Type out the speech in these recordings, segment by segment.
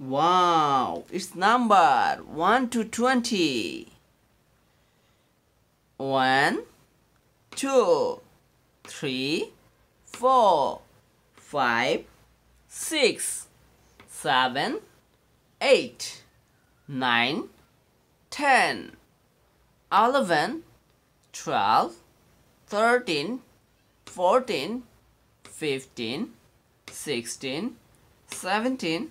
Wow, it's number 1 to 20. 1, 2, 3, 4, 5, 6, 7, 8, 9, 10, 11, 12, 13, 14, 15, 16, 17,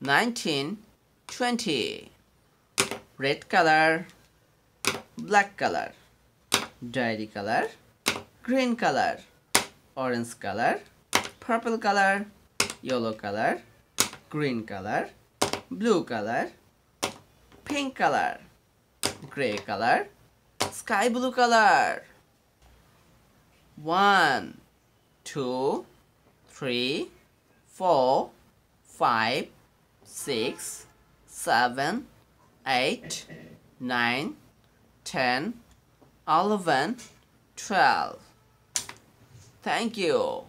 19, 20. Red color, black color, dairy color, green color, orange color, purple color, yellow color, green color, blue color, pink color, gray color, sky blue color. One, two, three, four, five, six, seven, eight, nine, ten, eleven, twelve. Thank you.